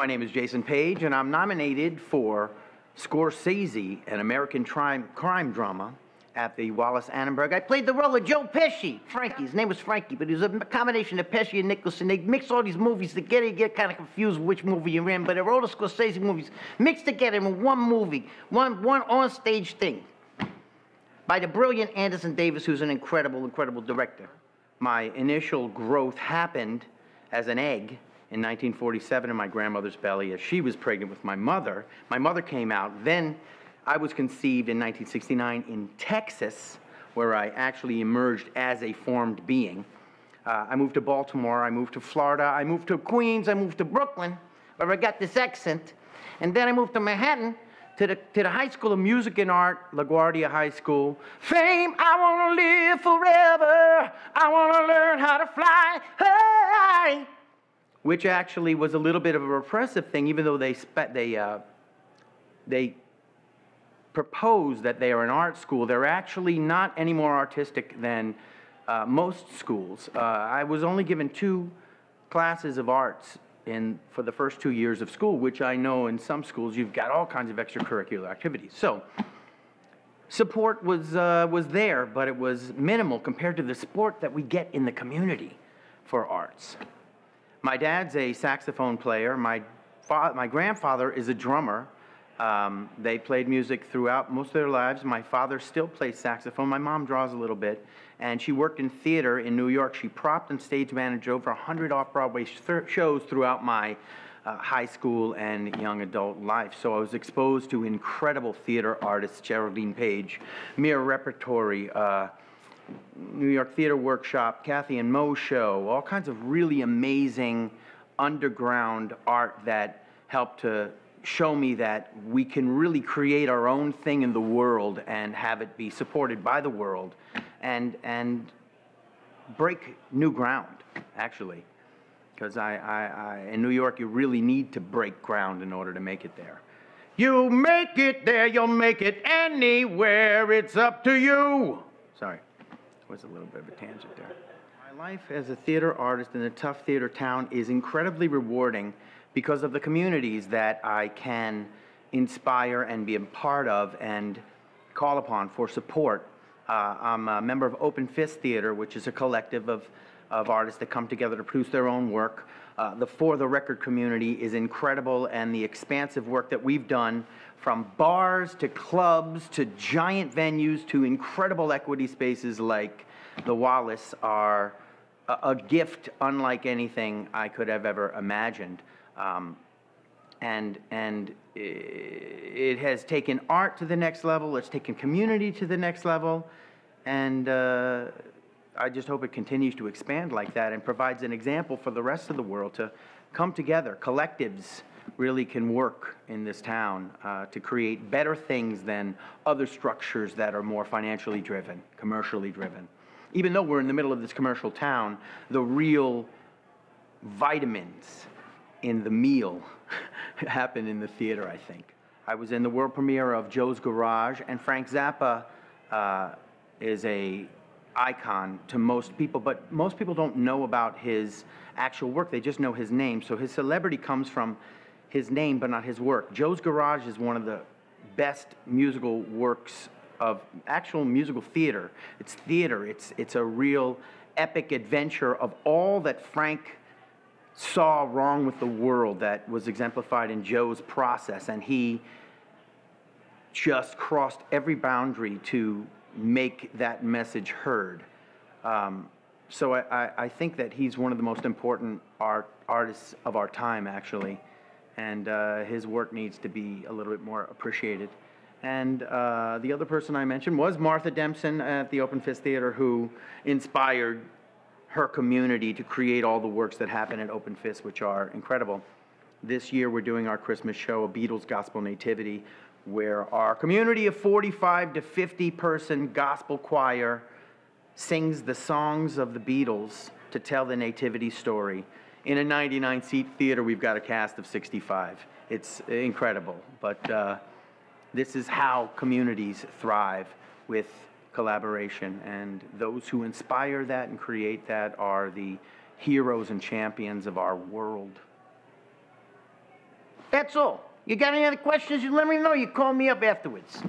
My name is Jason Paige, and I'm nominated for Scorsese, an American crime, crime drama at the Wallis Annenberg. I played the role of Joe Pesci, Frankie. His name was Frankie, but he was a combination of Pesci and Nicholson. They mix all these movies together. You get kind of confused which movie you're in, but they're all the Scorsese movies mixed together in one movie, one, one on-stage thing by the brilliant Anderson Davis, who's an incredible, incredible director. My initial growth happened as an egg in 1947 in my grandmother's belly as she was pregnant with my mother. My mother came out. Then I was conceived in 1969 in Texas, where I actually emerged as a formed being. Uh, I moved to Baltimore, I moved to Florida, I moved to Queens, I moved to Brooklyn, where I got this accent. And then I moved to Manhattan to the, to the High School of Music and Art, LaGuardia High School. Fame, I want to live forever. I want to learn how to fly which actually was a little bit of a repressive thing, even though they, spe- they, uh, they proposed that they are an art school. They're actually not any more artistic than uh, most schools. Uh, I was only given two classes of arts in, for the first two years of school, which I know in some schools you've got all kinds of extracurricular activities. So support was, uh, was there, but it was minimal compared to the support that we get in the community for arts. My dad's a saxophone player. My, my grandfather is a drummer. Um, they played music throughout most of their lives. My father still plays saxophone. My mom draws a little bit. And she worked in theater in New York. She propped and stage managed over 100 off Broadway sh- shows throughout my uh, high school and young adult life. So I was exposed to incredible theater artists Geraldine Page, Mirror Repertory. Uh, New York Theater Workshop, Kathy and Mo Show, all kinds of really amazing underground art that helped to show me that we can really create our own thing in the world and have it be supported by the world and, and break new ground, actually. Because I, I, I, in New York, you really need to break ground in order to make it there. You make it there, you'll make it anywhere, it's up to you. Sorry was a little bit of a tangent there. My life as a theater artist in a tough theater town is incredibly rewarding because of the communities that I can inspire and be a part of and call upon for support. Uh, I'm a member of Open Fist Theater, which is a collective of, of artists that come together to produce their own work. Uh, the For the Record community is incredible, and the expansive work that we've done from bars to clubs to giant venues to incredible equity spaces like the Wallis are a, a gift unlike anything I could have ever imagined. Um, and and it has taken art to the next level. It's taken community to the next level, and uh, I just hope it continues to expand like that and provides an example for the rest of the world to come together. Collectives really can work in this town uh, to create better things than other structures that are more financially driven, commercially driven. Even though we're in the middle of this commercial town, the real vitamins in the meal happen in the theater, I think. I was in the world premiere of Joe's Garage, and Frank Zappa uh, is a icon to most people, but most people don't know about his actual work. They just know his name. So his celebrity comes from his name, but not his work. Joe's Garage is one of the best musical works of actual musical theater. It's theater. It's it's a real epic adventure of all that Frank saw wrong with the world that was exemplified in Joe's process, and he just crossed every boundary to make that message heard. Um, so I, I, I, think that he's one of the most important art, artists of our time, actually, and uh, his work needs to be a little bit more appreciated. And uh, the other person I mentioned was Martha Demson at the Open Fist Theater, who inspired her community to create all the works that happen at Open Fist, which are incredible. This year, we're doing our Christmas show, a Beatles Gospel Nativity, where our community of 45 to 50 person gospel choir sings the songs of the Beatles to tell the nativity story. In a 99 seat theater, we've got a cast of 65. It's incredible, but uh, this is how communities thrive with collaboration, and those who inspire that and create that are the heroes and champions of our world. That's all. You got any other questions, you let me know. You call me up afterwards.